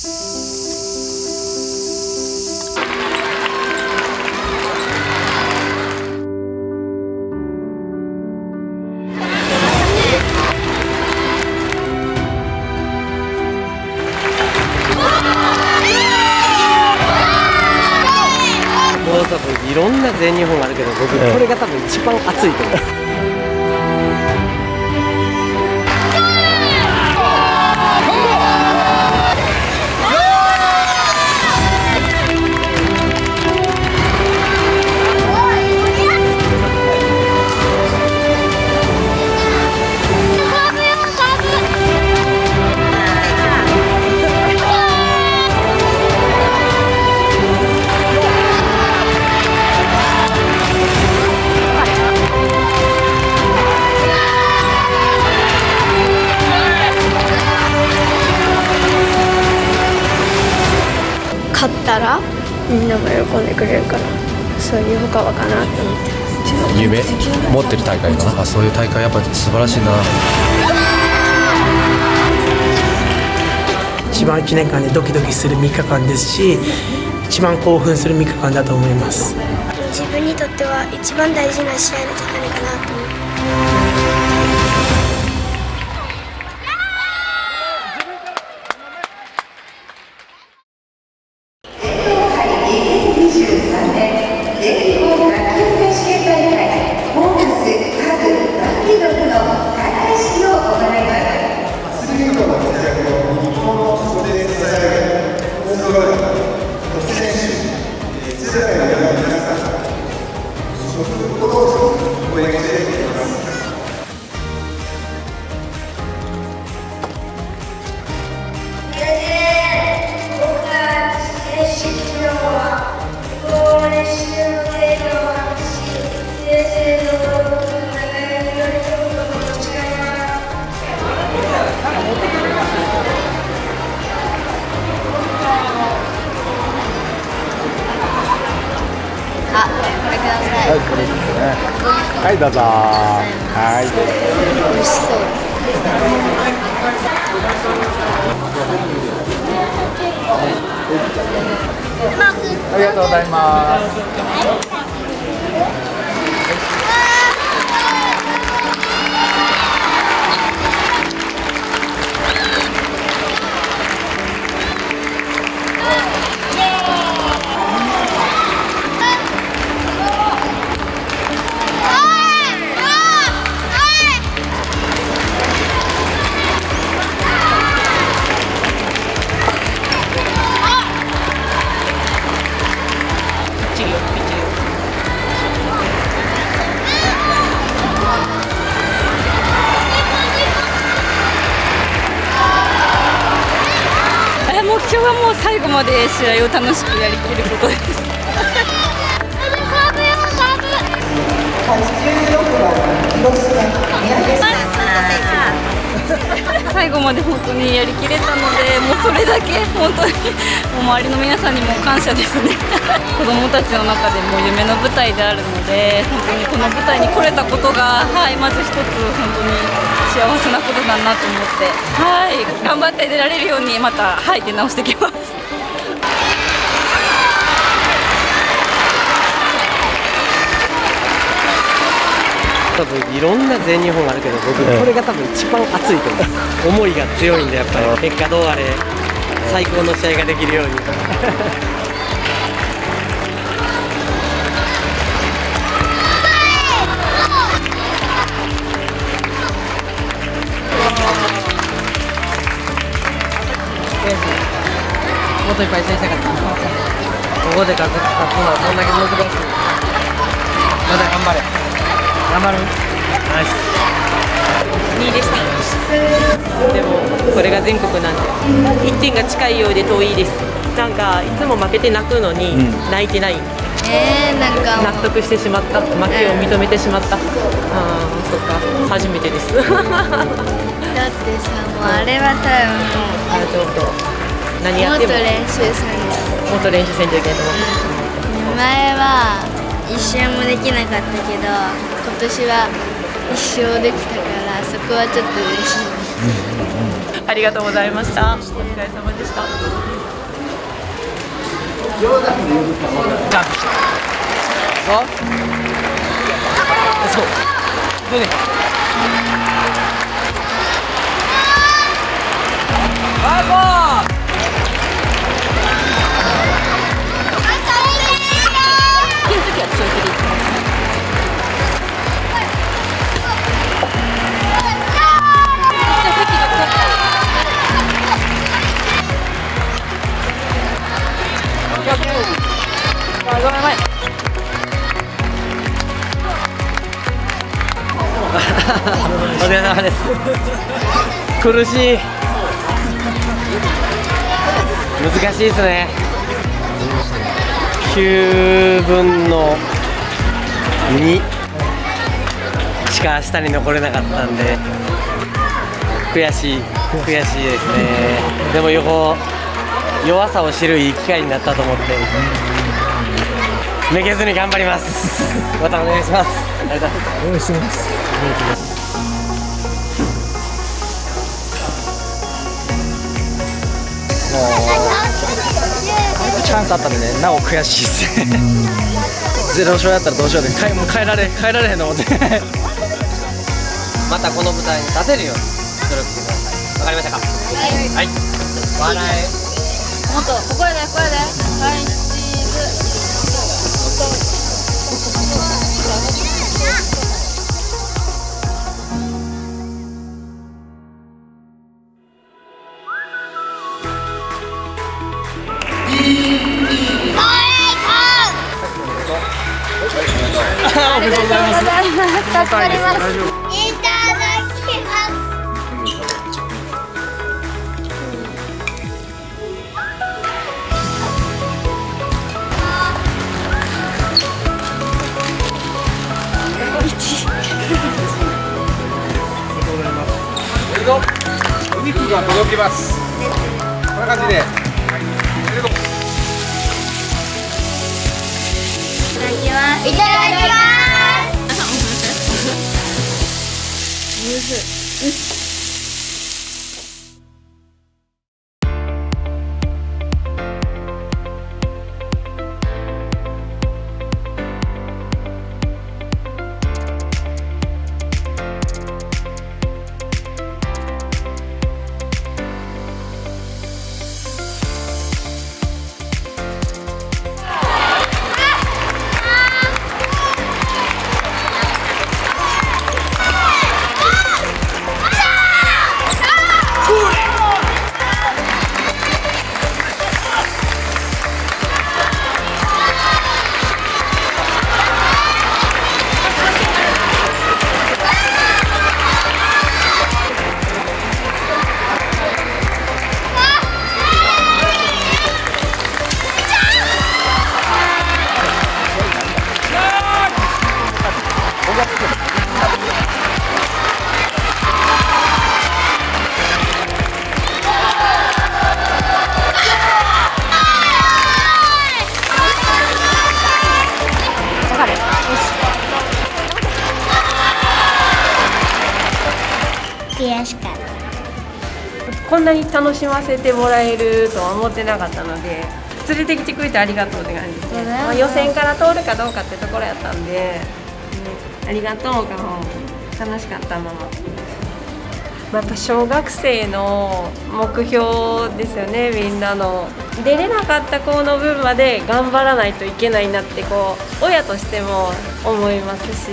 多分いろんな全日本あるけど僕これが多分一番熱いと思う。みんなが喜んでくれるからそういう他はかなって思ってます。夢？持ってる大会かな？あそういう大会やっぱ素晴らしいな。一番1年間でドキドキする3日間ですし一番興奮する3日間だと思います。自分にとっては一番大事な試合なんじゃないかなと思ってどうぞ。はい。美味しそう。ですありがとうございますまで試合を楽しくやりきることです。最後まで本当にやりきれたので、もうそれだけ本当にもう周りの皆さんにも感謝ですね。子供たちの中でも夢の舞台であるので、本当にこの舞台に来れたことが、はい、まず一つ本当に幸せなことだなと思って、はい、頑張って出られるようにまた、はい、出直してきます。多分いろんな全日本あるけど僕これが多分一番熱いと思う。思いが強いんでやっぱり。結果どうあれ最高の試合ができるように。もっといっぱい試合したかったここで勝つのはどんだけ難しいまだ頑張れ頑張るナイス2位でした。でもこれが全国なんで1点が近いようで遠いです。なんかいつも負けて泣くのに泣いてない、えー、なんか。納得してしまった。負けを認めてしまった、ああそっか。初めてです。あ だってさもうあれは多ちょっと。何分もってとやっも練習されもっと練習せんといけんと思う前は一試合もできなかったけど今年は一勝できたからそこはちょっと嬉しいありがとうございました。お疲れ様でした お疲れ様です。苦しい。難しいですね。9分の2しか下に残れなかったんで。悔しい。悔しいですね。でも横弱さを知るいい機会になったと思ってめげずに頑張ります。またお願いします。ありがとうございますチャンスあったんでね、なお悔しいですね。ゼロ勝やったらどうしようで、変えもう変えられ変えられへんと思って。またこの舞台に立てるように努力してください。わかりましたか？はい、笑えもっとここやでここやで。はいチーズ。肉が届きます。こんな感じで。はい、ありがとう。いただきます。んなに楽しませてもらえるとは思ってなかったので連れてきてくれてありがとうって感じですね、まあ、予選から通るかどうかってところやったんで、ねありがとうかほん楽しかったまま。まあやっぱ小学生の目標ですよねみんなの。出れなかった子の分まで頑張らないといけないなってこう親としても思いますし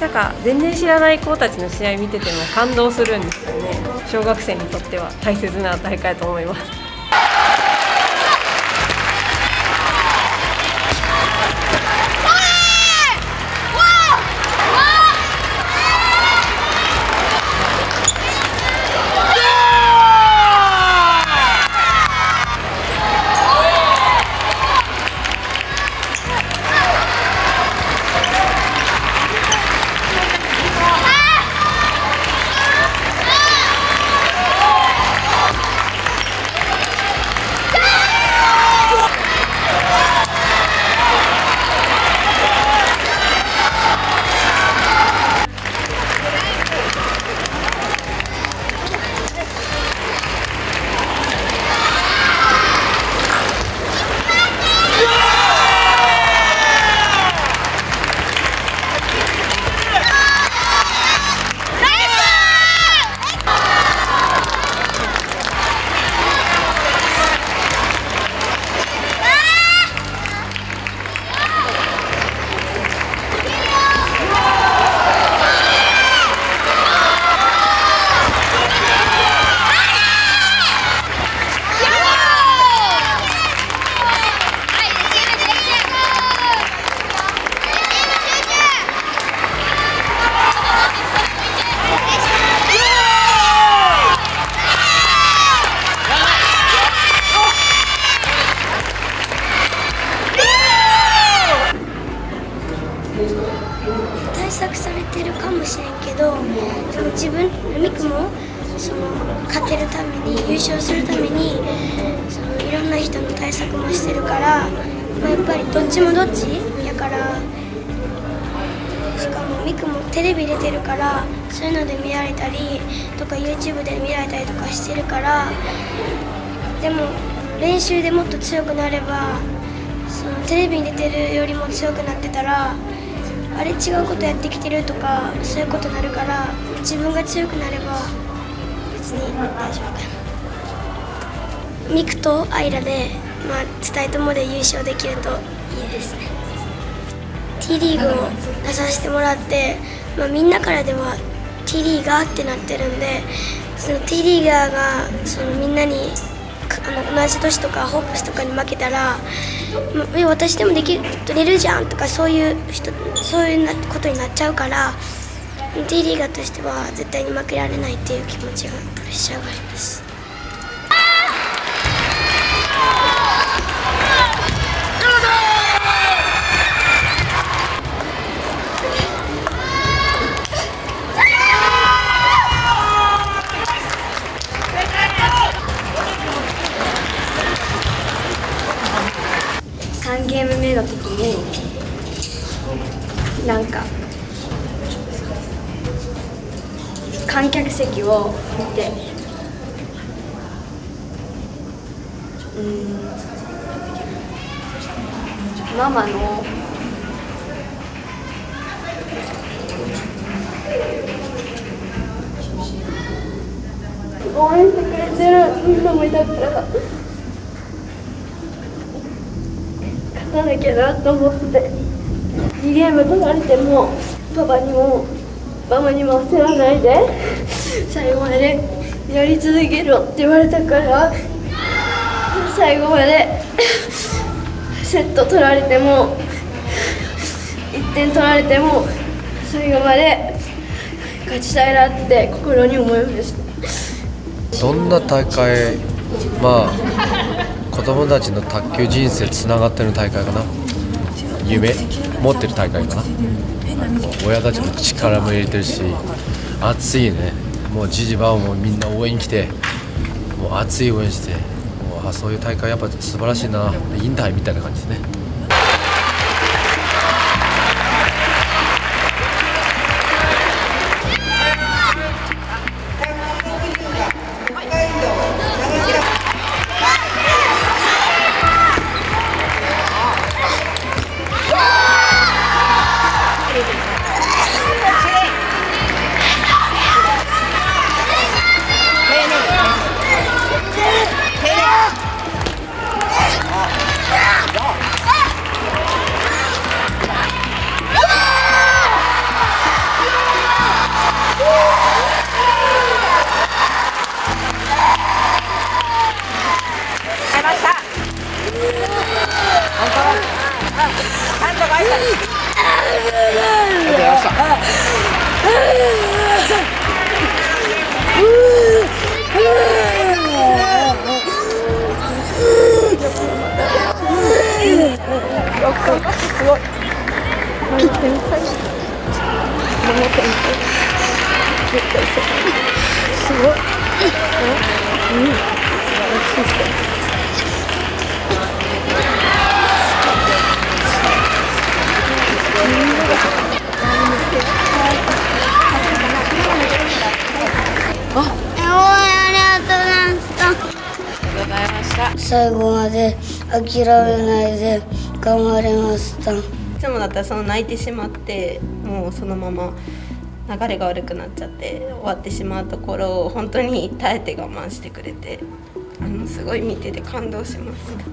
なんか全然知らない子たちの試合見てても感動するんですよね。小学生にとっては大切な大会だと思います。強くなればそのテレビに出てるよりも強くなってたらあれ違うことやってきてるとかそういうことになるから自分が強くなれば別に大丈夫かな。ミクとアイラで、まあ、伝えともで優勝できるといいですね。T リーグを出させてもらって、まあ、みんなからでは T リーガーってなってるんでその T リーガーがそのみんなにあの同じ年とかホープスとかに負けたら「私でもできるれるじゃん」とかそういう人そういうことになっちゃうから T リーガーとしては絶対に負けられないっていう気持ちがプレッシャーがあります。3ゲーム目の時になんか観客席を見てうんママの応援してくれてるみんなもいたから勝たなきゃなと思って。2ゲーム取られてもパパにもママにも焦らないで。最後までやり続けろって言われたから最後までセット取られても1点取られても最後まで勝ちたいなって心に思いました。どんな大会まあ子供たちの卓球人生つながってる大会かな？夢持ってる大会かな？親たちも力も入れてるし熱いね。もうじじばおもみんな応援来てもう熱い応援してもうあそういう大会やっぱ素晴らしいな。引退みたいな感じですね。いましたすごい。うん。最後まで諦めないで頑張りましたいつもだったらその泣いてしまってもうそのまま流れが悪くなっちゃって終わってしまうところを本当に耐えて我慢してくれてあのすごい見てて感動しました。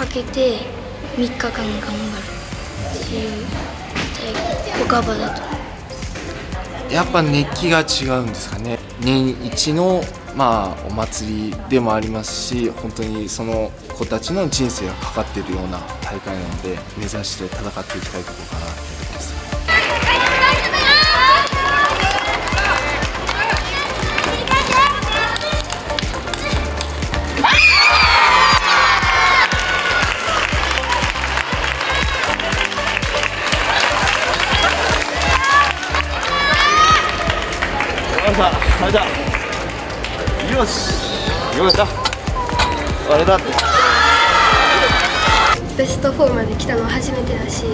かけて3日間頑張るっていう小カバだと。やっぱ熱気が違うんですかね。年一のまあお祭りでもありますし本当にその子たちの人生がかかっているような大会なので目指して戦っていきたいところかなよしよかったあれだってベスト4まで来たのは初めてだし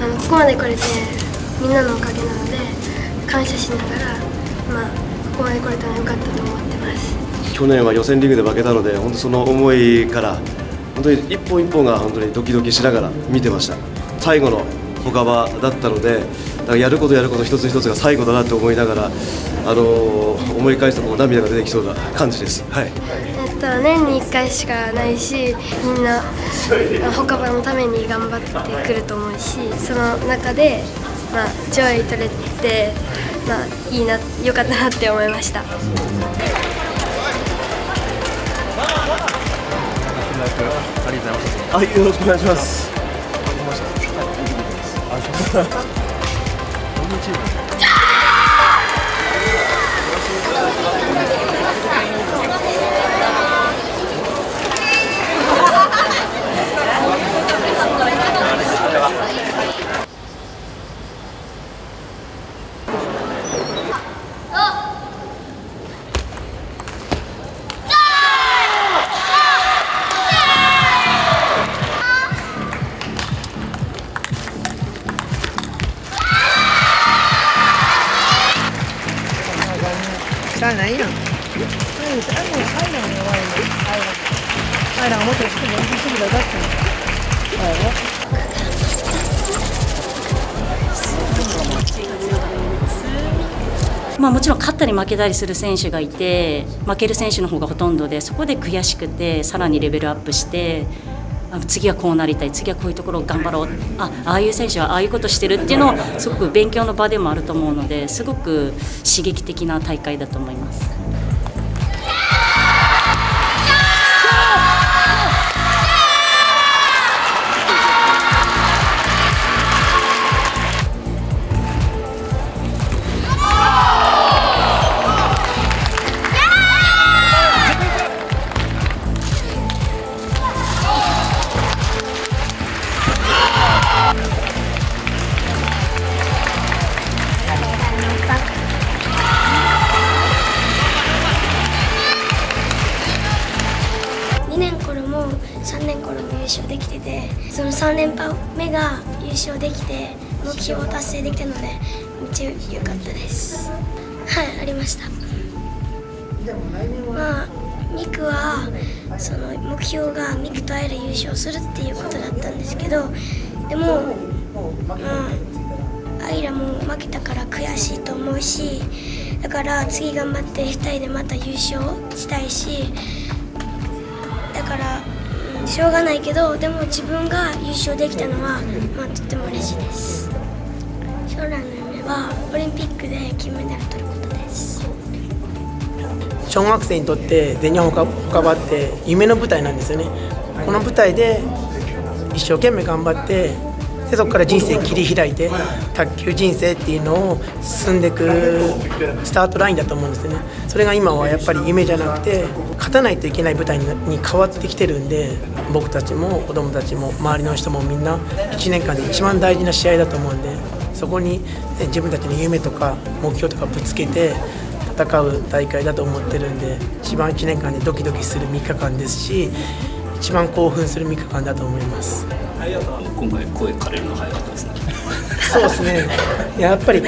あのここまで来れてみんなのおかげなので感謝しながら、まあ、ここまで来れたのは良かったと思ってます去年は予選リーグで負けたので本当その思いから本当に一本一本が本当にドキドキしながら見てました最後の歩幅だったのでだからやることやること一つ一つが最後だなと思いながら、あのー思い返すともう涙が出てきそうな感じです。はいえっと、年に1回しかないしみんな他場のために頑張ってくると思うしその中で、まあ、上位取れて、まあ、いいな良かったなって思いました。はい、よろしくお願いします。し負けたりする選手がいて負ける選手の方がほとんどでそこで悔しくてさらにレベルアップして次はこうなりたい次はこういうところを頑張ろうあああいう選手はああいうことしてるっていうのをすごく勉強の場でもあると思うのですごく刺激的な大会だと思います。目が優勝できて目標を達成できたのでめっちゃ良かったです。はいありました。まあミクはその目標がミクと会える優勝するっていうことだったんですけどでもまあアイラも負けたから悔しいと思うしだから次頑張って2人でまた優勝したいしだから、しょうがないけどでも自分が優勝できたのは、まあ、とっても嬉しいです。将来の夢はオリンピックで金メダル取ることです。小学生にとって全日本ほかばって夢の舞台なんですよね。この舞台で一生懸命頑張ってでそこから人生切り開いて卓球人生っていうのを進んでいくスタートラインだと思うんですよね。それが今はやっぱり夢じゃなくて勝たないといけない舞台に変わってきてるんで僕たちも子供たちも周りの人もみんな1年間で一番大事な試合だと思うんでそこにね自分たちの夢とか目標とかぶつけて戦う大会だと思ってるんで一番1年間でドキドキする3日間ですし一番興奮する3日間だと思います。今回声枯れるの早かったですね。そうですね。やっぱりい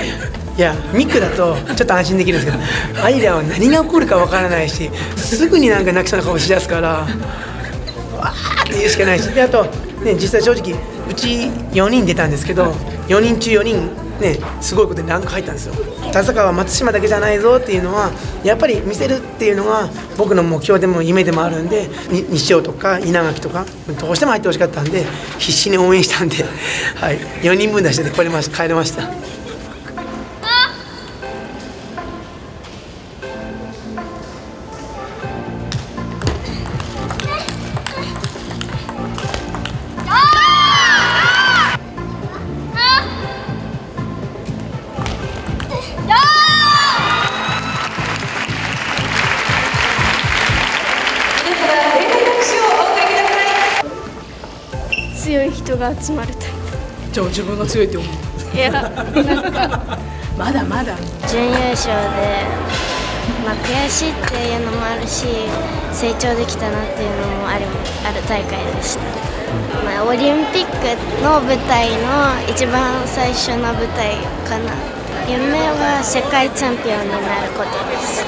やミクだとちょっと安心できるんですけどアイラは何が起こるかわからないしすぐになんか泣きそうな顔しだすからわーって言うしかないし。であと、ね、実際正直うち4人出たんですけど4人中4人ねすごいことにランク入ったんですよ。田坂は松島だけじゃないぞっていうのはやっぱり見せるっていうのが僕の目標でも夢でもあるんで西尾とか稲垣とかどうしても入ってほしかったんで必死に応援したんで、はい、4人分出してこれまし帰れました。強い人が集まるタイじゃあ自分が強いって思う。プいやなんか。まだまだ。準優勝で、まあ、悔しいっていうのもあるし成長できたなっていうのもあるある大会でした、まあ、オリンピックの舞台の一番最初の舞台かな。夢は世界チャンピオンになることです